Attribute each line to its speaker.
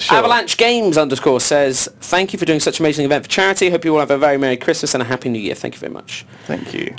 Speaker 1: Sure.
Speaker 2: Avalanche Games underscore says, thank you for doing such an amazing event for charity. Hope you all have a very Merry Christmas and a Happy New Year. Thank you very much.
Speaker 1: Thank you.